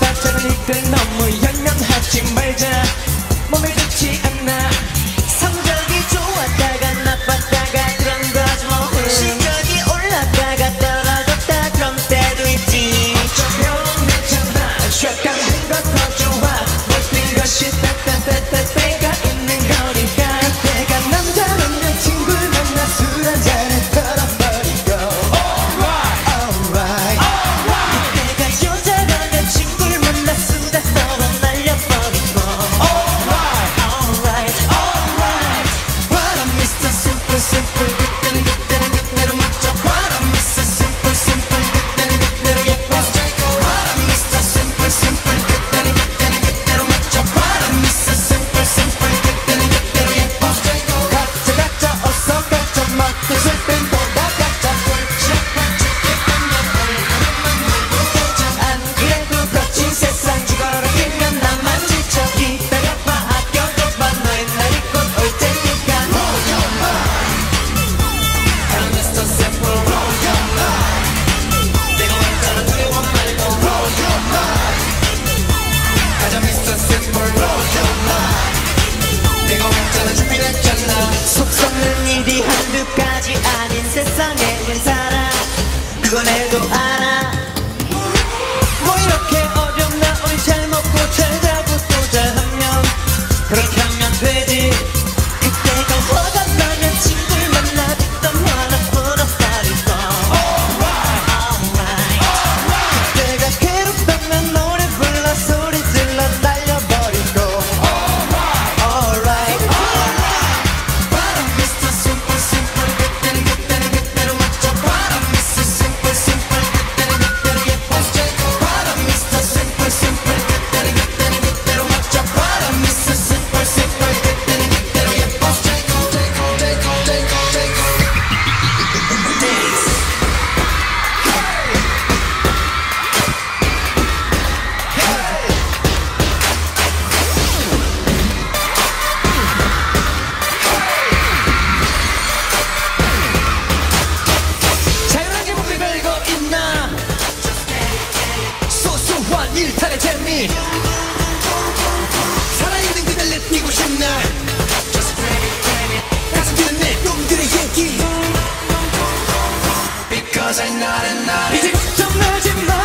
That's a nickname. gonna 이제 걱정하지 마.